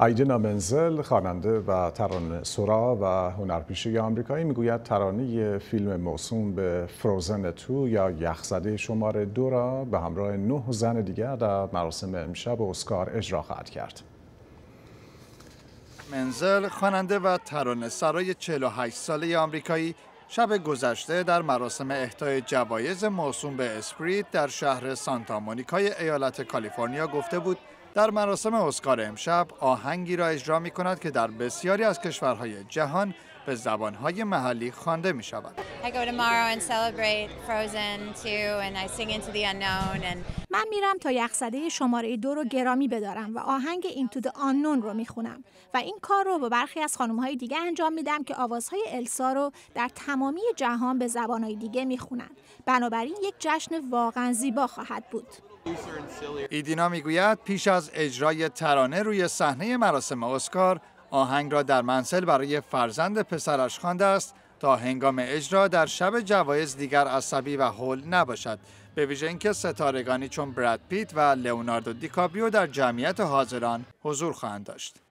ایدینا منزل خواننده و ترانه سورا و هنرپیشه آمریکایی می‌گوید ترانه فیلم موسوم به فروزن تو یا یخزده شماره دو را به همراه نه زن دیگر در مراسم امشب اسکار اجرا خواهد کرد. منزل خواننده و ترانه سرای 48 ساله آمریکایی شب گذشته در مراسم اهدای جوایز موسوم به اسپریت در شهر سانتا مونیکای ایالت کالیفرنیا گفته بود در مراسم اسکار امشب آهنگی را اجرا می کند که در بسیاری از کشورهای جهان به زبانهای محلی خوانده می شود. من میرم تا یخزده شماره دو رو گرامی بدارم و آهنگ اینتو د آنون رو می‌خونم و این کار رو با برخی از های دیگه انجام میدم که آوازهای السا رو در تمامی جهان به زبانهای دیگه می‌خونن. بنابراین یک جشن واقعا زیبا خواهد بود. ایدینا می‌گوید پیش از اجرای ترانه روی صحنه مراسم اسکار آهنگ را در منزل برای فرزند پسرش خوانده است تا هنگام اجرا در شب جوایز دیگر عصبی و هول نباشد. به ویژه اینکه ستارگانی چون براد پیت و لئوناردو دیکابریو در جمعیت حاضران حضور خواهند داشت.